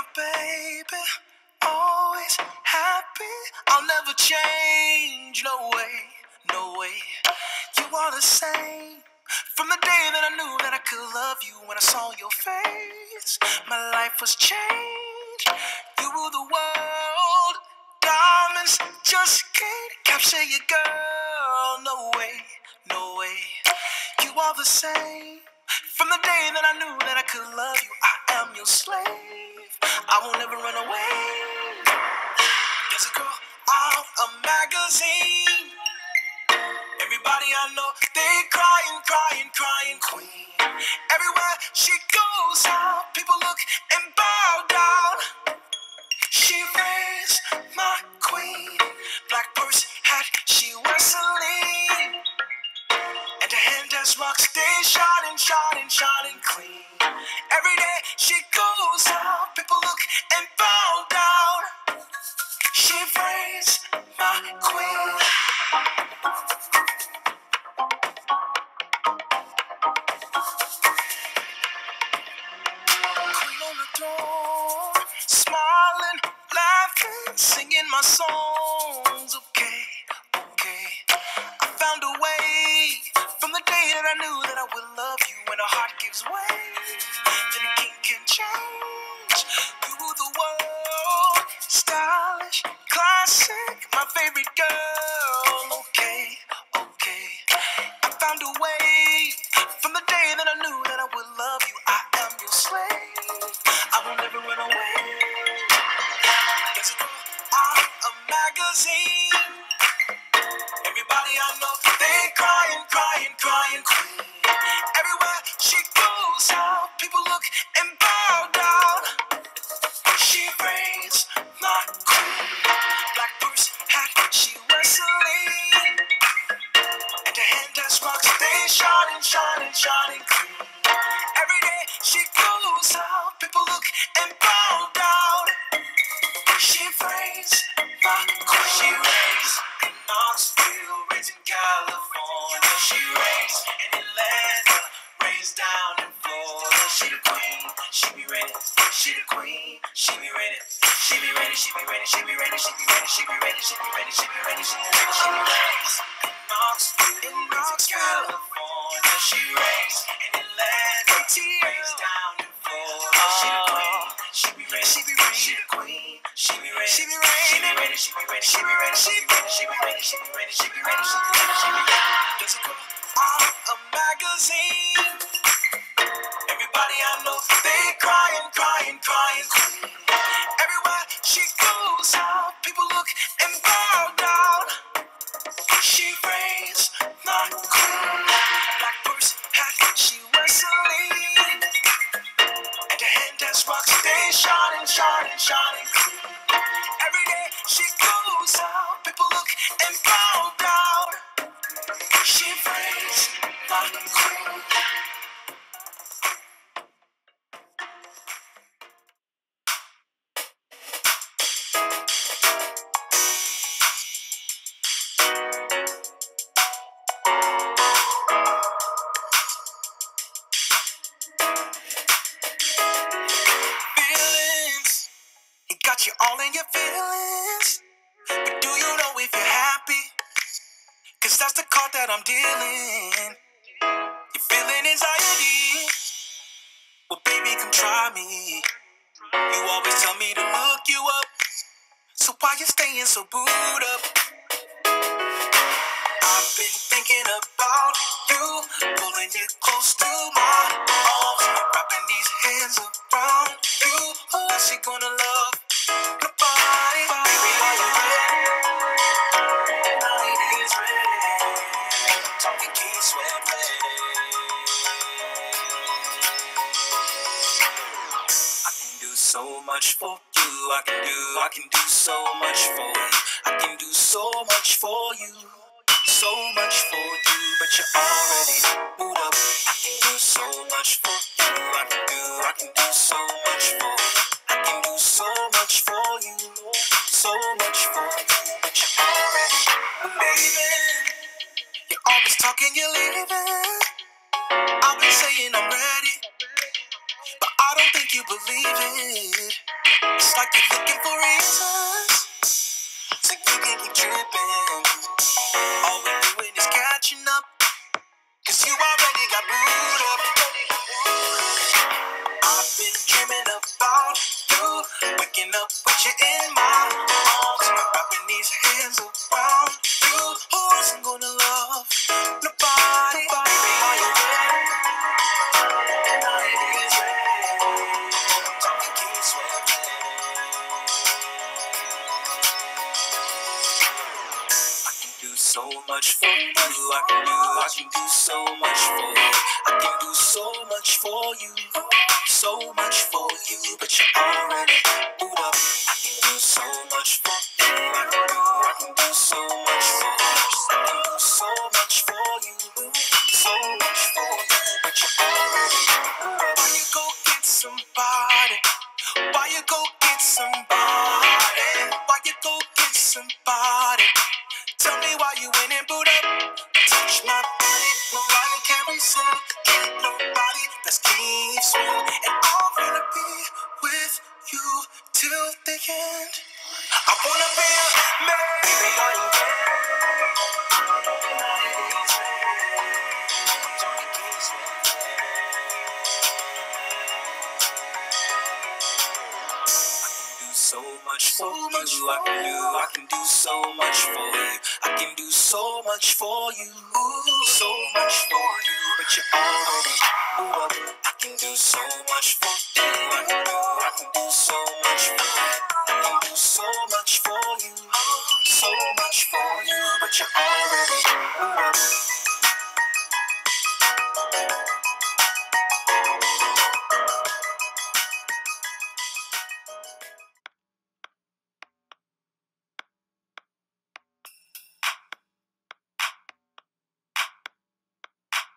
my baby, always happy. I'll never change, no way, no way. You are the same. From the day that I knew that I could love you when I saw your face, my life was changed. You rule the world, diamonds just can't capture you, girl. No way, no way. You are the same. From the day that I knew that I could love Everywhere she goes out, people look and bow down. She raised my queen. Black purse hat, she wears Celine. And her hand has rocks, stay shining, shining, shining clean. Every day she my songs. Okay, okay. I found a way from the day that I knew that I would love you when a heart gives way. Everybody I know, they crying, crying, crying. Everywhere she goes out, people look and bow down. She reigns, my queen. Black purse hat, she wears Celine. And her hand has rocks, they shining, shining, shining clean. Every day she goes out, people look and bow down. She reigns, my queen. She reigns in Knoxville, reigns in California. She reigns in Atlanta, reigns down in Florida. She the queen, she be ready. She the queen, she be ready. She be ready, she be ready, she be ready, she be ready, she be ready, she be ready, she be ready, she be ready, she be ready. In Knoxville, in Knoxville, California. She reigns in Atlanta, reigns down in Florida. She the queen, she be ready, she be ready, she the queen, she be ready, she be ready, ready, she be ready, she be ready, she be ready, she be ready, she be ready, she be ready, she be ready, she be ready. There's a magazine. Everybody I know, they crying, crying, crying. Everywhere she goes out, people look and bow down. She reigns, my queen. Black purse hat, she wears Celine. And her hand has rocks, they shining, shining, shining. Every she goes out, people look and bow all in your feelings. But do you know if you're happy? Cause that's the card that I'm dealing. You're feeling anxiety. Well, baby, come try me. You always tell me to look you up. So why you staying so booed up? I've been thinking about you, pulling you close to my much for you. I can do, I can do so much for you. I can do so much for you. So much for you, but you're already moved up. I can do so much for you. I can do, I can do so much for you. I can do so much for you. So much for you, but you're already leaving. You're always talking, you're leaving. I've been saying I'm ready. But I don't think you believe it. It's like you're looking for reasons. So you can keep tripping. All we're doing is catching up. Cause you already got booed up. I've been dreaming about you. Waking up with you in my arms. Wrapping these hands so much for you. I can do, I can do so much for you. I can do so much for you. So much for you, but you already moved up. I can do so much for you. I can do, I can do so much till the end. I wanna be a man. Baby, are you do so much for you. I can do, I can do so much for you. I can do so much for you. So much for you, but you already moved up. I can do so much for you. I can do, I can do so much for you. Much